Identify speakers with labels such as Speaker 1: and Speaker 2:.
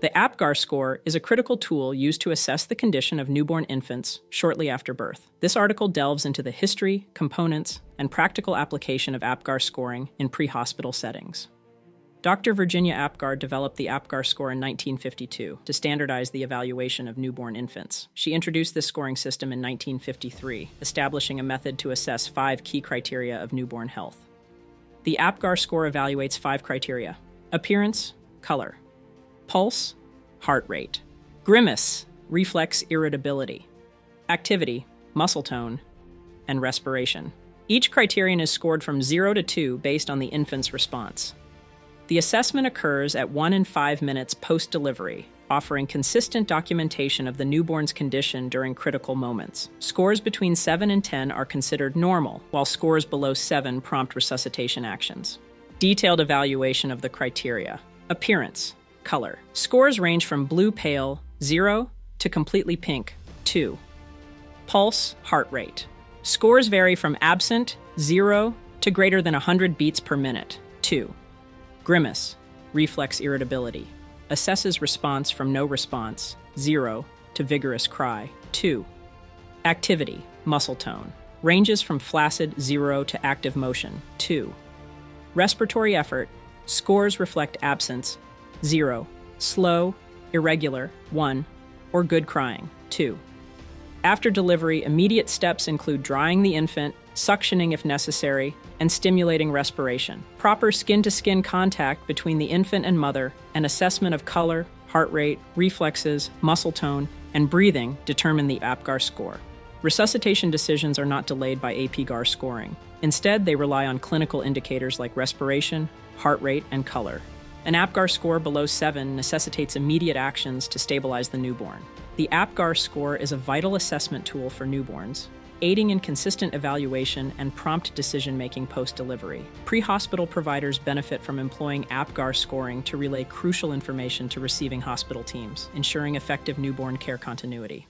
Speaker 1: The APGAR score is a critical tool used to assess the condition of newborn infants shortly after birth. This article delves into the history, components, and practical application of APGAR scoring in pre hospital settings. Dr. Virginia Apgar developed the APGAR score in 1952 to standardize the evaluation of newborn infants. She introduced this scoring system in 1953, establishing a method to assess five key criteria of newborn health. The APGAR score evaluates five criteria appearance, color, pulse, heart rate, grimace, reflex irritability, activity, muscle tone, and respiration. Each criterion is scored from 0 to 2 based on the infant's response. The assessment occurs at 1 and 5 minutes post delivery, offering consistent documentation of the newborn's condition during critical moments. Scores between 7 and 10 are considered normal, while scores below 7 prompt resuscitation actions. Detailed evaluation of the criteria. Appearance color. Scores range from blue pale, 0, to completely pink, 2. Pulse, heart rate. Scores vary from absent, 0, to greater than 100 beats per minute, 2. Grimace, reflex irritability. Assesses response from no response, 0, to vigorous cry, 2. Activity, muscle tone. Ranges from flaccid, 0, to active motion, 2. Respiratory effort. Scores reflect absence, 0. Slow, irregular, 1. Or good crying, 2. After delivery, immediate steps include drying the infant, suctioning if necessary, and stimulating respiration. Proper skin to skin contact between the infant and mother, and assessment of color, heart rate, reflexes, muscle tone, and breathing determine the APGAR score. Resuscitation decisions are not delayed by APGAR scoring. Instead, they rely on clinical indicators like respiration, heart rate, and color. An APGAR score below 7 necessitates immediate actions to stabilize the newborn. The APGAR score is a vital assessment tool for newborns, aiding in consistent evaluation and prompt decision making post delivery. Pre hospital providers benefit from employing APGAR scoring to relay crucial information to receiving hospital teams, ensuring effective newborn care continuity.